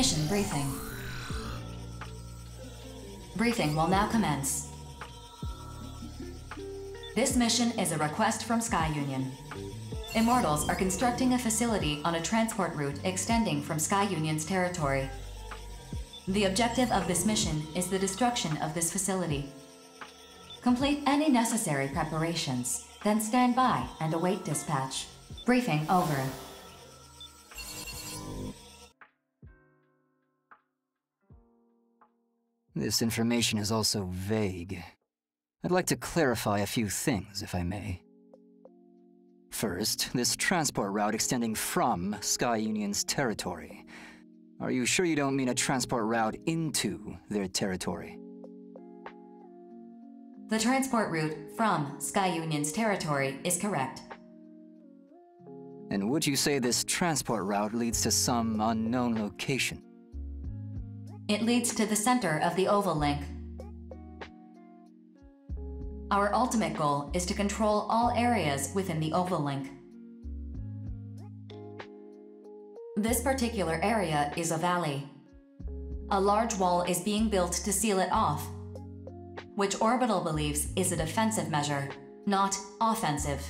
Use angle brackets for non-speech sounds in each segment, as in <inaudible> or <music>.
Mission briefing. Briefing will now commence. This mission is a request from Sky Union. Immortals are constructing a facility on a transport route extending from Sky Union's territory. The objective of this mission is the destruction of this facility. Complete any necessary preparations, then stand by and await dispatch. Briefing over. This information is also vague. I'd like to clarify a few things, if I may. First, this transport route extending from Sky Union's territory. Are you sure you don't mean a transport route into their territory? The transport route from Sky Union's territory is correct. And would you say this transport route leads to some unknown location? It leads to the center of the Oval Link. Our ultimate goal is to control all areas within the Oval Link. This particular area is a valley. A large wall is being built to seal it off, which Orbital believes is a defensive measure, not offensive.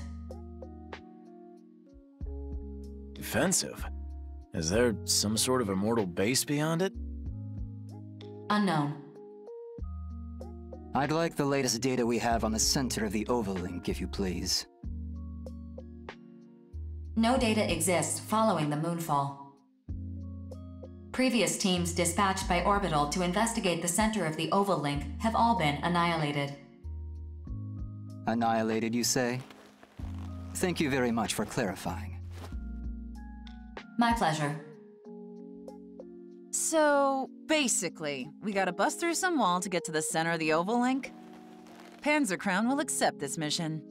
Defensive? Is there some sort of immortal base beyond it? Unknown. I'd like the latest data we have on the center of the Oval Link, if you please. No data exists following the moonfall. Previous teams dispatched by Orbital to investigate the center of the Oval Link have all been annihilated. Annihilated, you say? Thank you very much for clarifying. My pleasure. So, basically, we gotta bust through some wall to get to the center of the Oval Link? Panzer Crown will accept this mission.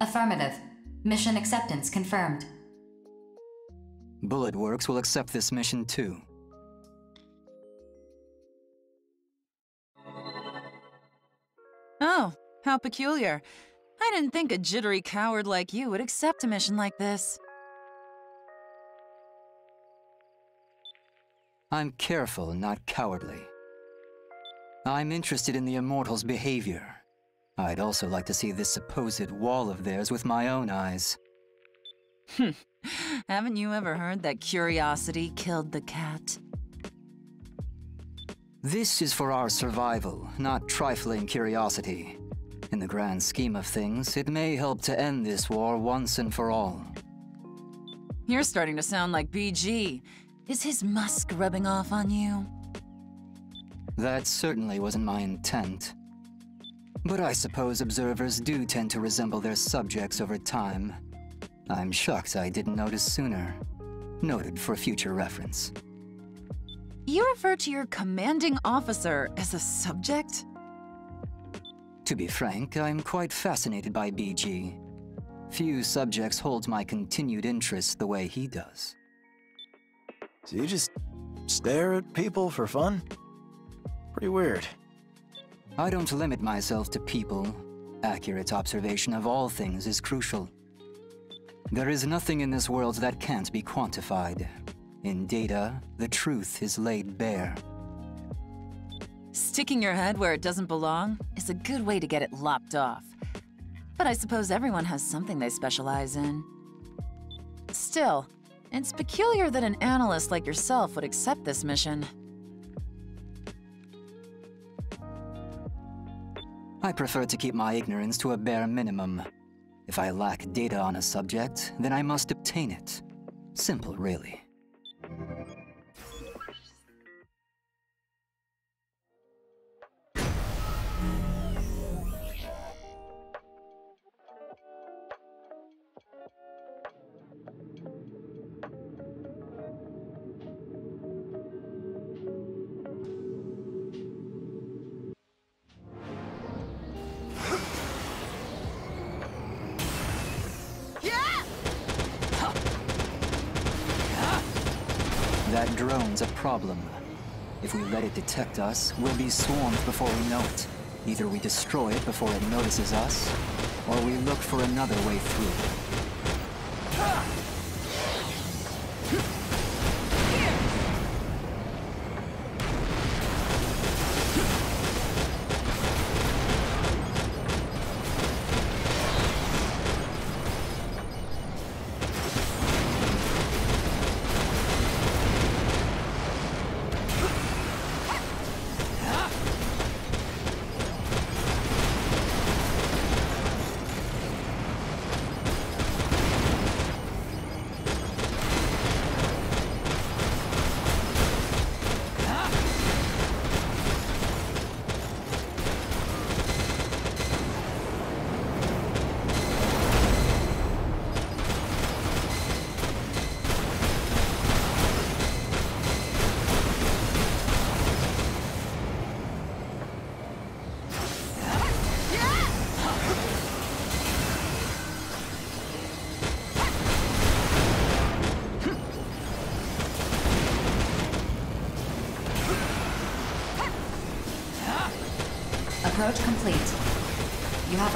Affirmative. Mission acceptance confirmed. Bulletworks will accept this mission too. Oh, how peculiar. I didn't think a jittery coward like you would accept a mission like this. I'm careful, not cowardly. I'm interested in the Immortals' behavior. I'd also like to see this supposed wall of theirs with my own eyes. Hmm. Haven't you ever heard that curiosity killed the cat? This is for our survival, not trifling curiosity. In the grand scheme of things, it may help to end this war once and for all. You're starting to sound like BG. Is his musk rubbing off on you? That certainly wasn't my intent. But I suppose observers do tend to resemble their subjects over time. I'm shocked I didn't notice sooner. Noted for future reference. You refer to your commanding officer as a subject? To be frank, I'm quite fascinated by BG. Few subjects hold my continued interest the way he does. So you just stare at people for fun? Pretty weird. I don't limit myself to people. Accurate observation of all things is crucial. There is nothing in this world that can't be quantified. In data, the truth is laid bare. Sticking your head where it doesn't belong is a good way to get it lopped off. But I suppose everyone has something they specialize in. Still, it's peculiar that an analyst like yourself would accept this mission. I prefer to keep my ignorance to a bare minimum. If I lack data on a subject, then I must obtain it. Simple, really. Detect us, we'll be swarmed before we know it. Either we destroy it before it notices us, or we look for another way through.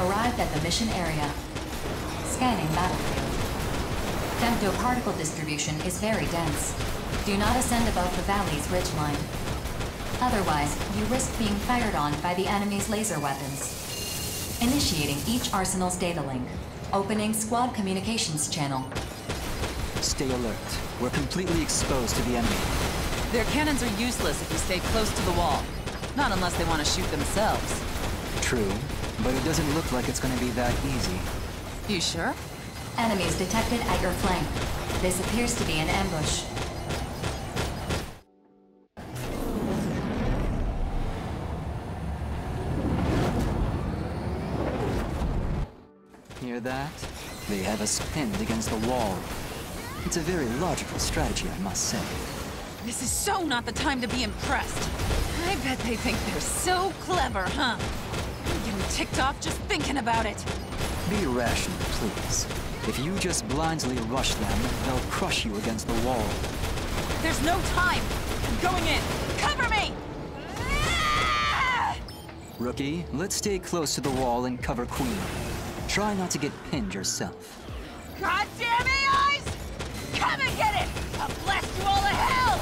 Arrived at the mission area. Scanning battlefield. Femto-particle distribution is very dense. Do not ascend above the valley's ridgeline. Otherwise, you risk being fired on by the enemy's laser weapons. Initiating each arsenal's data link. Opening squad communications channel. Stay alert. We're completely exposed to the enemy. Their cannons are useless if you stay close to the wall. Not unless they want to shoot themselves. True, but it doesn't look like it's gonna be that easy. You sure? Enemies detected at your flank. This appears to be an ambush. Hear that? They have us pinned against the wall. It's a very logical strategy, I must say. This is so not the time to be impressed. I bet they think they're so clever, huh? I'm getting ticked off just thinking about it. Be rational, please. If you just blindly rush them, they'll crush you against the wall. There's no time. I'm going in. Cover me! Rookie, let's stay close to the wall and cover Queen. Try not to get pinned yourself. God damn AIs! Come and get it! I'll blast you all to hell!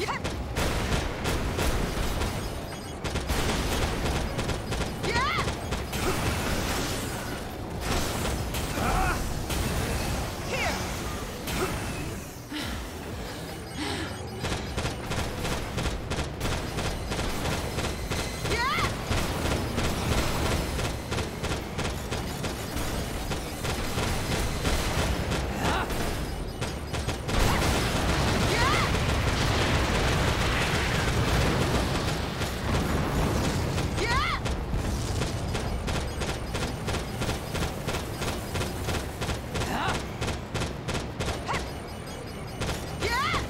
Yeah. Yeah! Here! Yeah! Yeah! Yeah! Yeah!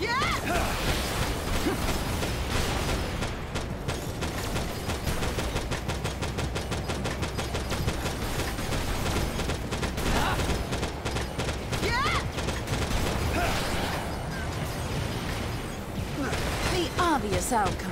Yeah! Yeah! The obvious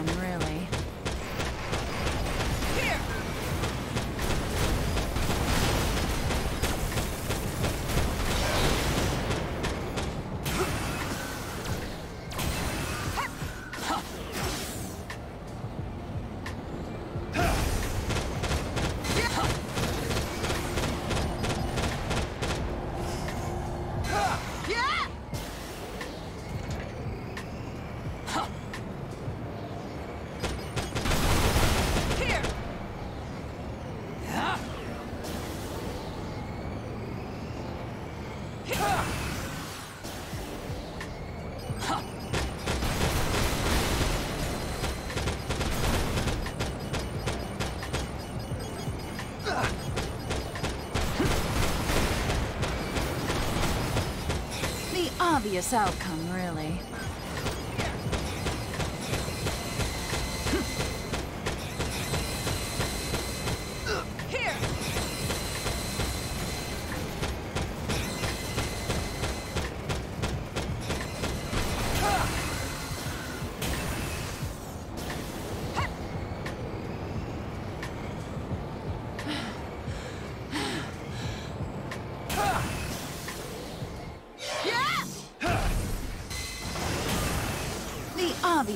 obvious outcome,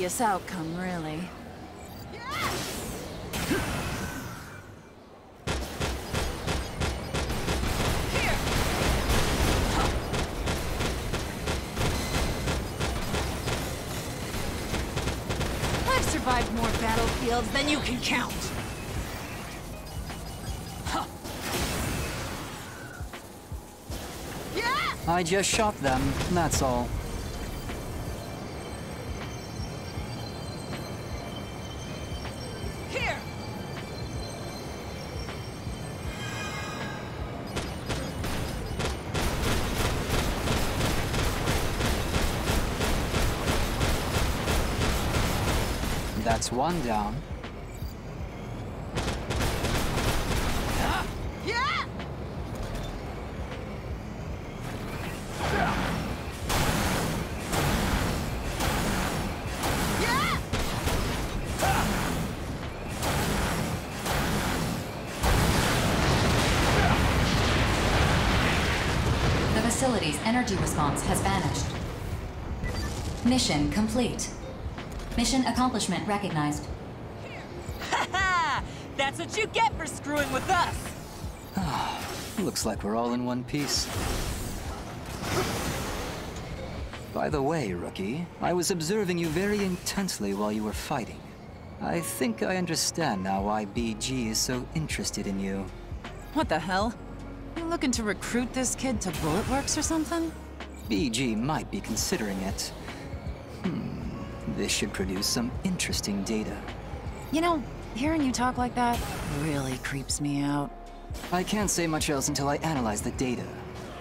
obvious outcome, really. I've survived more battlefields than you can count. I just shot them, that's all. That's one down. Facility's energy response has vanished. Mission complete. Mission accomplishment recognized. Ha! <laughs> That's what you get for screwing with us! <sighs> Looks like we're all in one piece. By the way, rookie, I was observing you very intensely while you were fighting. I think I understand now why BG is so interested in you. What the hell? You looking to recruit this kid to Bullet Works or something? BG might be considering it. Hmm, this should produce some interesting data. You know, hearing you talk like that really creeps me out. I can't say much else until I analyze the data.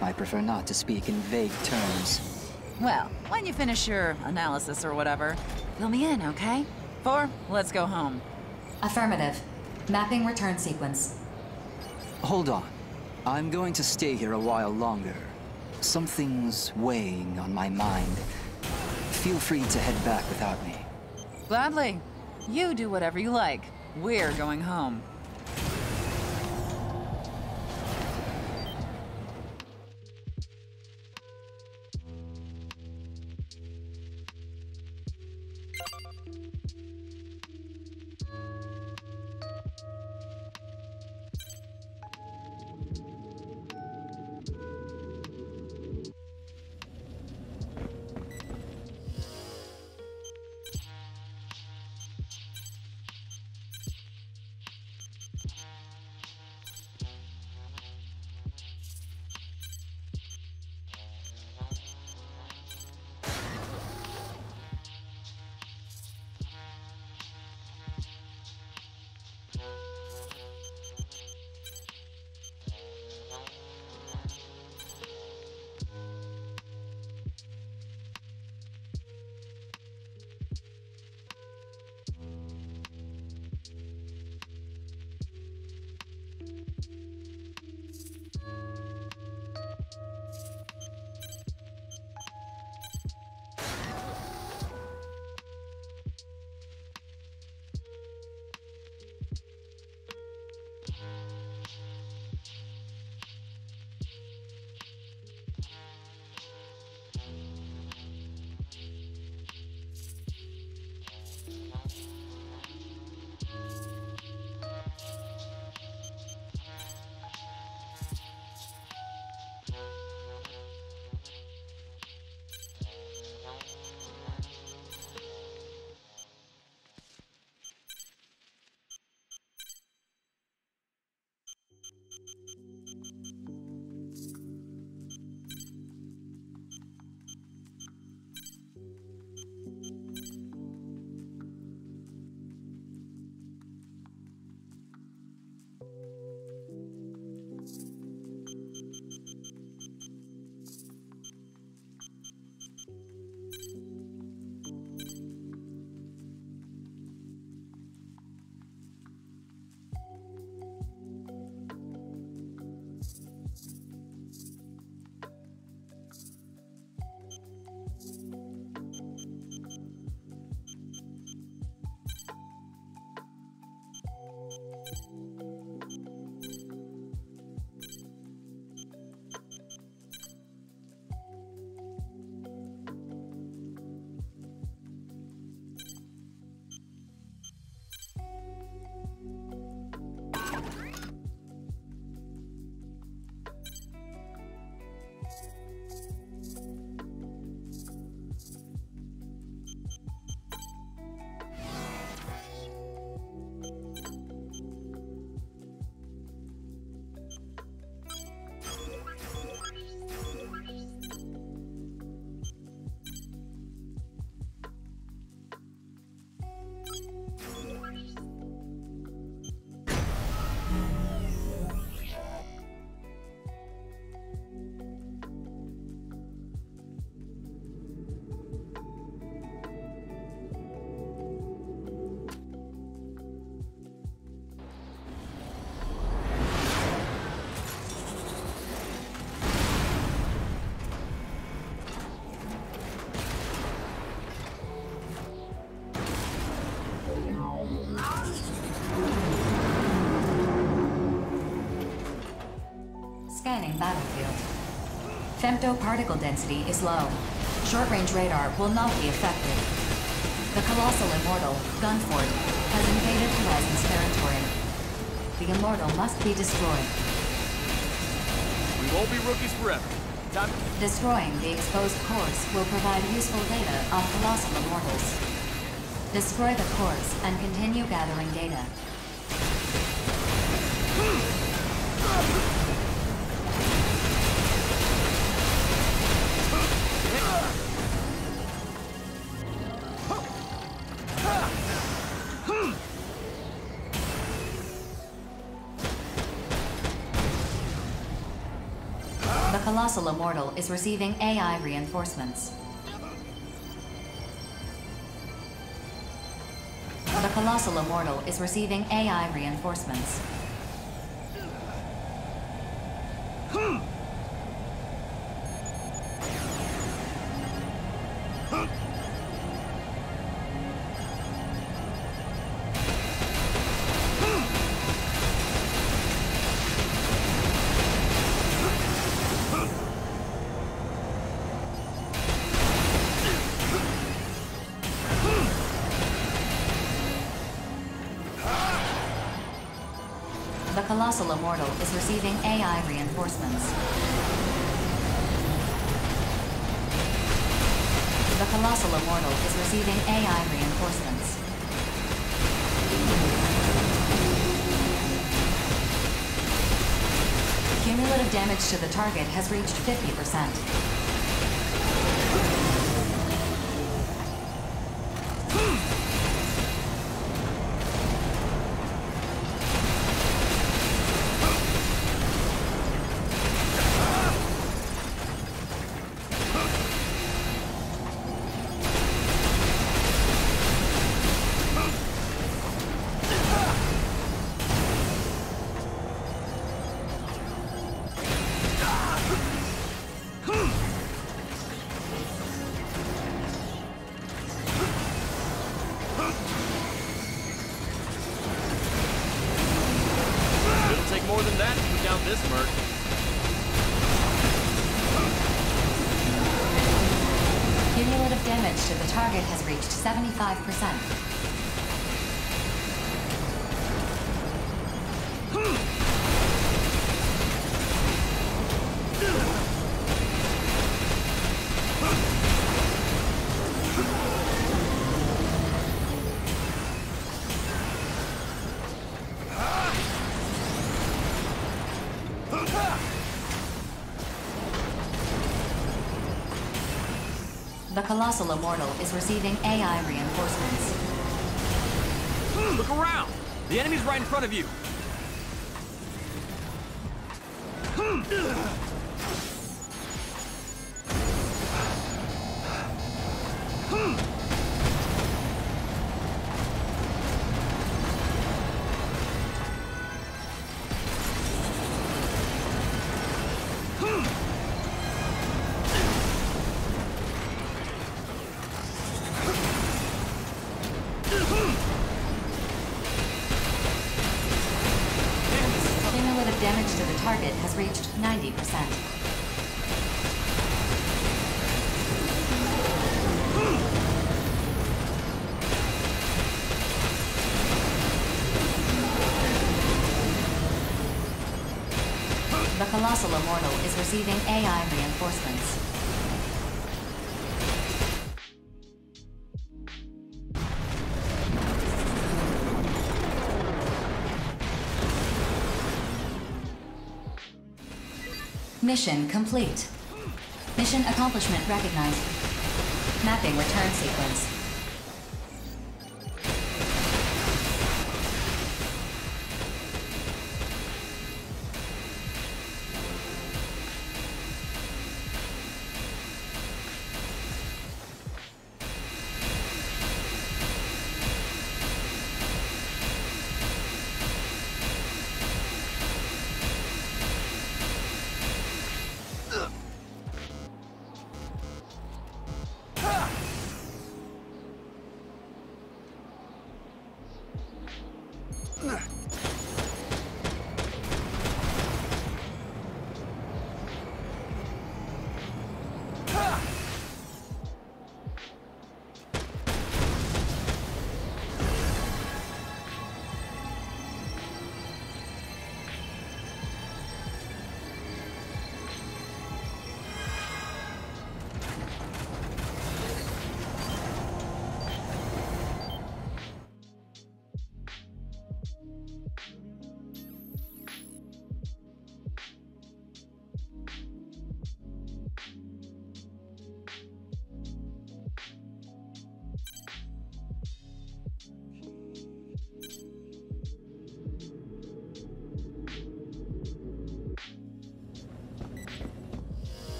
I prefer not to speak in vague terms. Well, when you finish your analysis or whatever, fill me in, okay? Four, let's go home. Affirmative. Mapping return sequence. Hold on. I'm going to stay here a while longer. Something's weighing on my mind. Feel free to head back without me. Gladly. You do whatever you like. We're going home. Femto particle density is low. Short-range radar will not be affected. The colossal immortal, Gunfort, has invaded Horizon's territory. The immortal must be destroyed. We won't be rookies forever. Time Destroying the exposed cores will provide useful data on colossal immortals. Destroy the cores and continue gathering data. <laughs> Colossal Immortal is receiving AI reinforcements. The Colossal Immortal is receiving AI reinforcements. Immortal is receiving AI reinforcements. The Colossal Immortal is receiving AI reinforcements. Cumulative damage to the target has reached 50%. 75%. Colossal Immortal is receiving AI reinforcements. Hmm, look around! The enemy's right in front of you! Cumulative has reached 90%. The Colossal Immortal is receiving AI reinforcements. Mission complete. Mission accomplishment recognized. Mapping return sequence.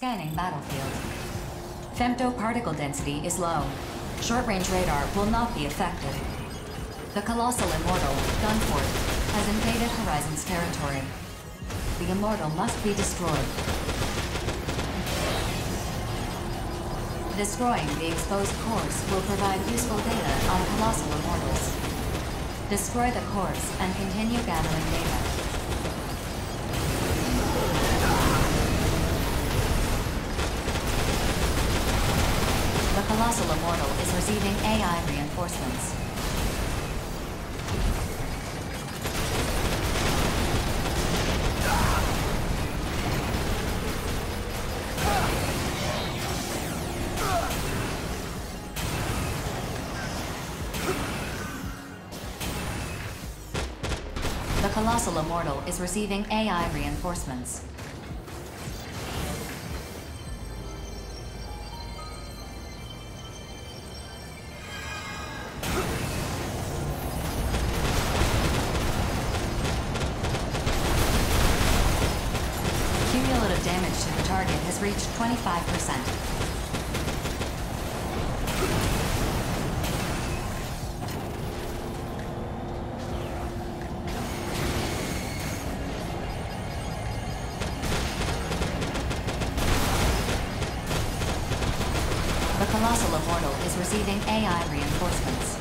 Scanning battlefield. Femto particle density is low. Short-range radar will not be affected. The colossal immortal, Gunfort, has invaded Horizon's territory. The immortal must be destroyed. Destroying the exposed cores will provide useful data on colossal immortals. Destroy the cores and continue gathering data. Colossal Immortal is receiving AI reinforcements. The Colossal Immortal is receiving AI reinforcements. Colossal Immortal is receiving AI reinforcements.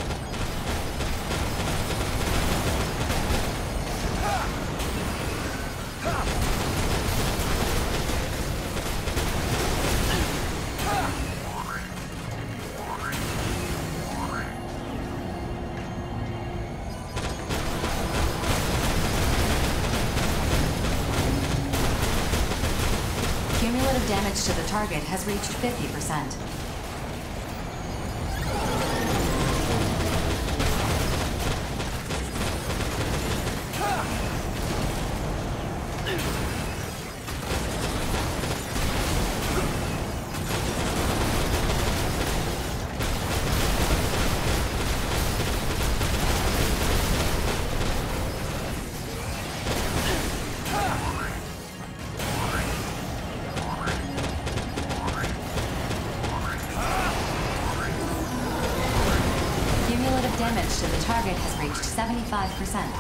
Cumulative damage to the target has reached 50%. 5%.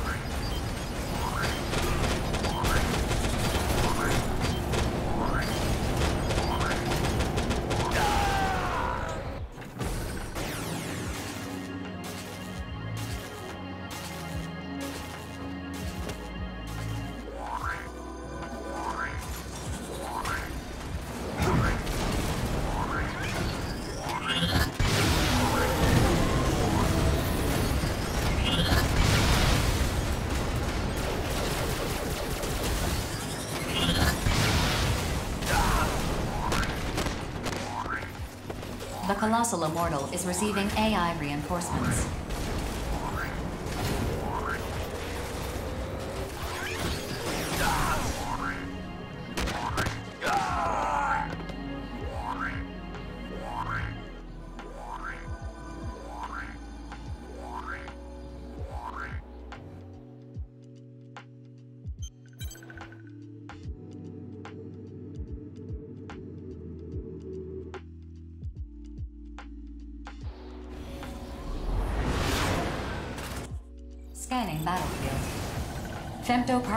Colossal Immortal is receiving AI reinforcements.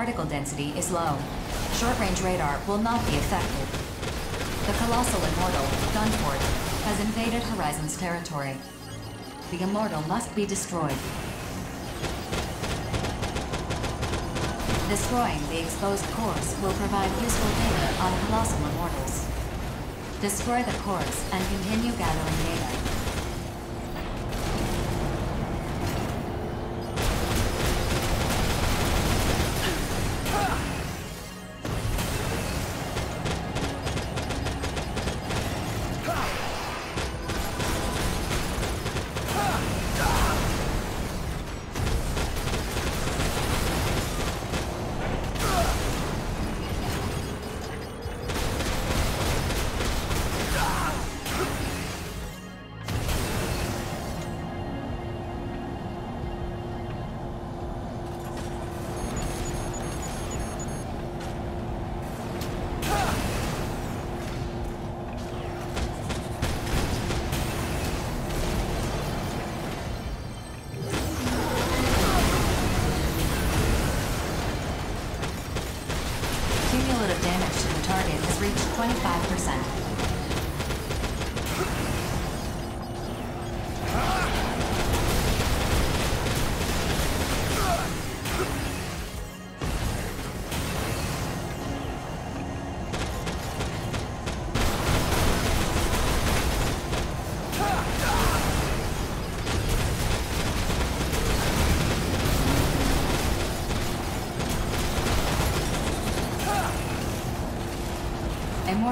Particle density is low. Short-range radar will not be affected. The colossal immortal, Gunfort, has invaded Horizon's territory. The immortal must be destroyed. Destroying the exposed cores will provide useful data on colossal immortals. Destroy the cores and continue gathering data.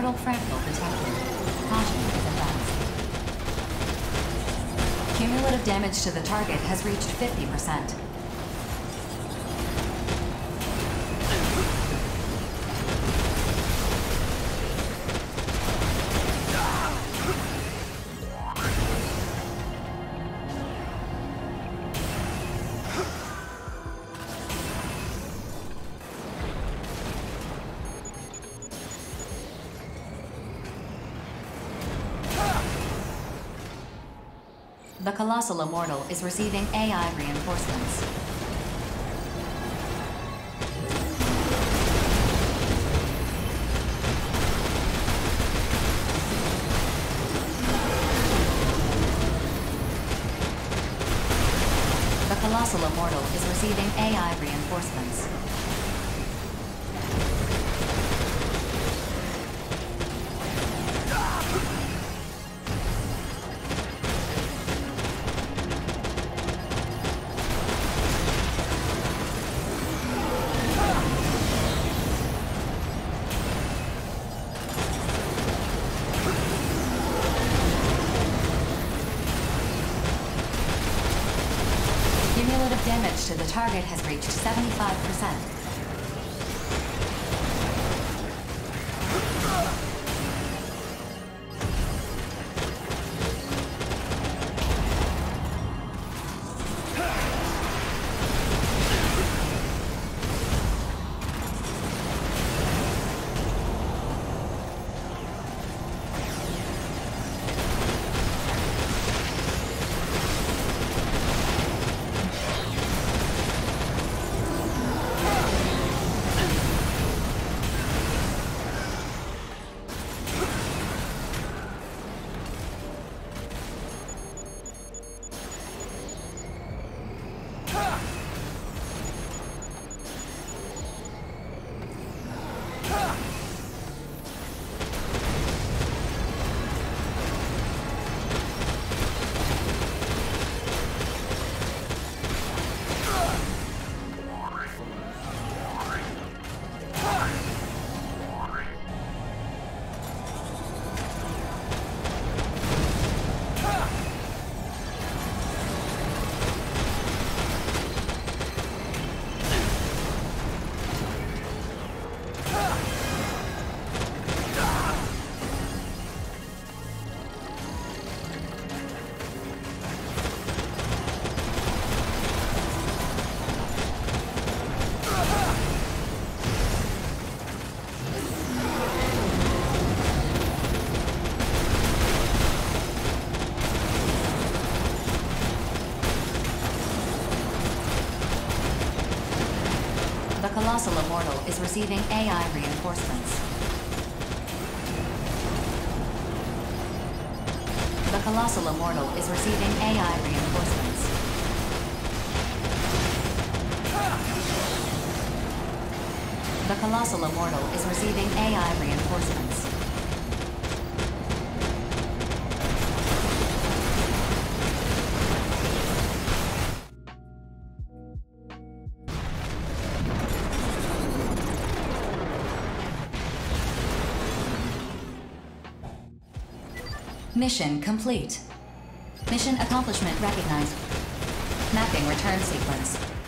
Fractal detected. Caution is. Cumulative damage to the target has reached 50%. The Colossal Immortal is receiving AI reinforcements. Colossal Immortal is receiving AI reinforcements. The Colossal Immortal is receiving AI reinforcements. The Colossal Immortal is receiving AI reinforcements. Mission complete. Mission accomplishment recognized. Mapping return sequence.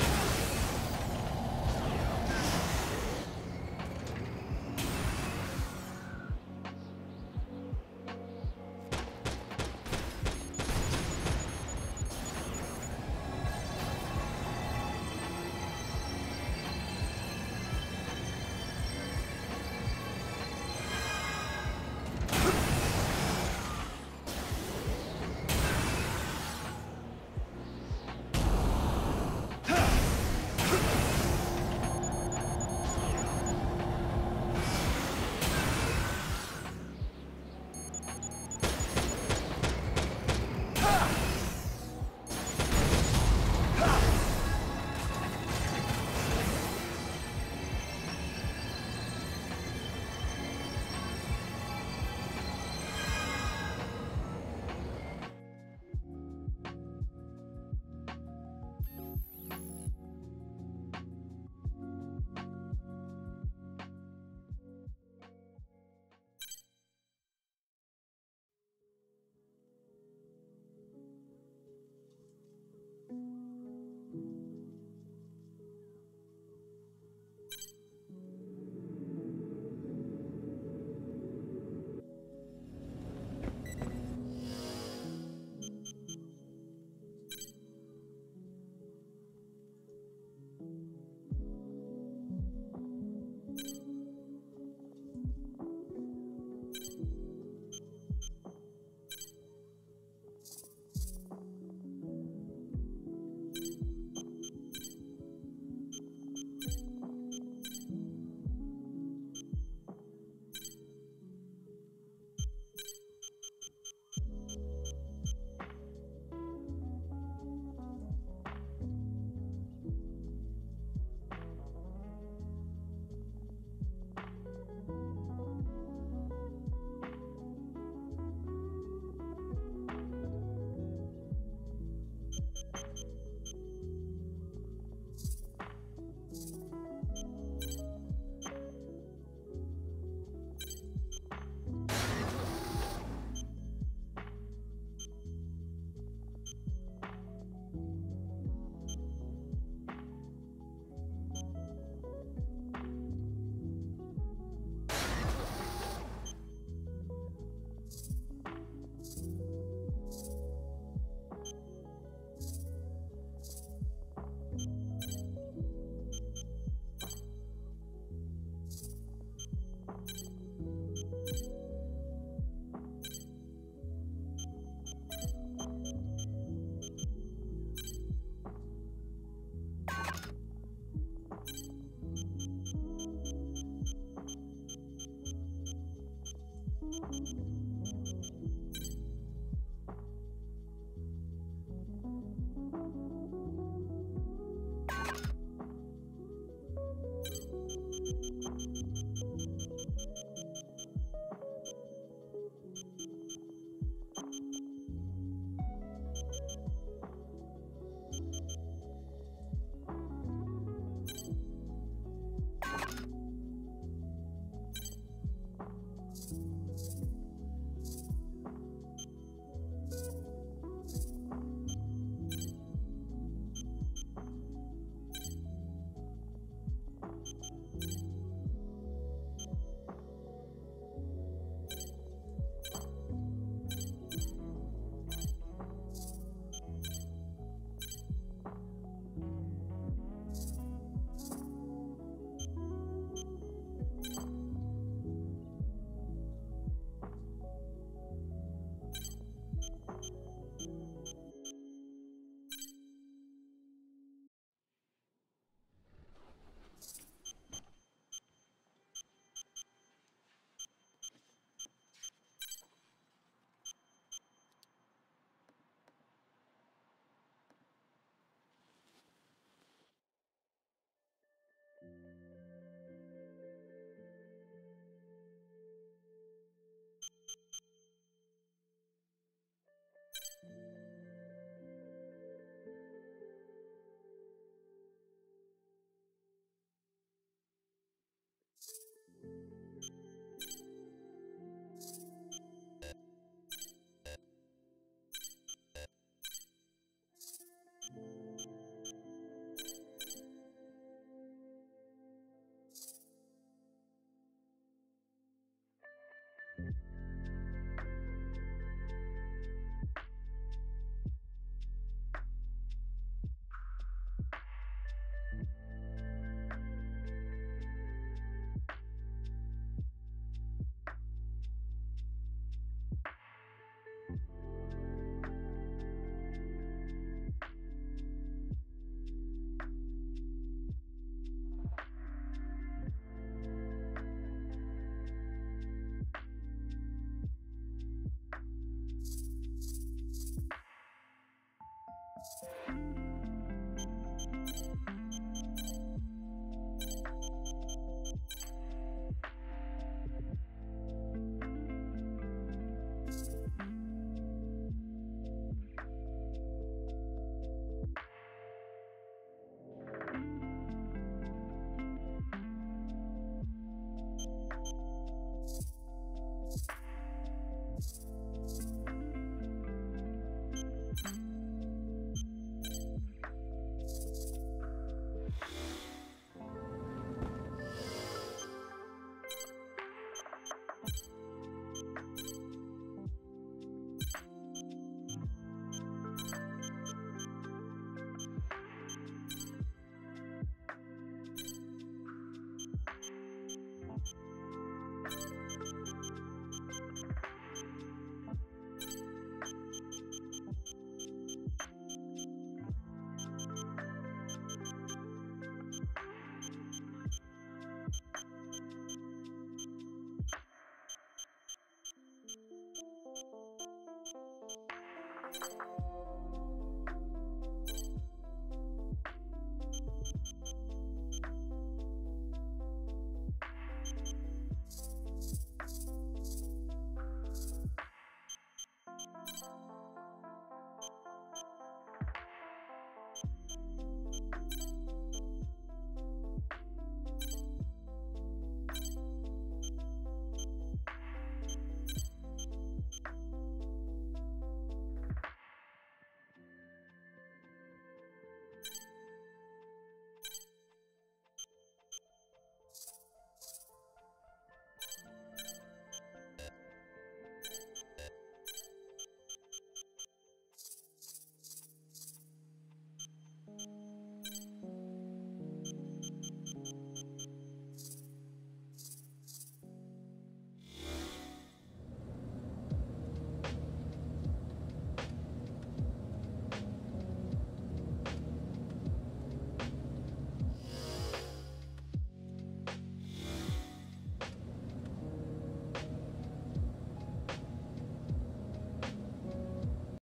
You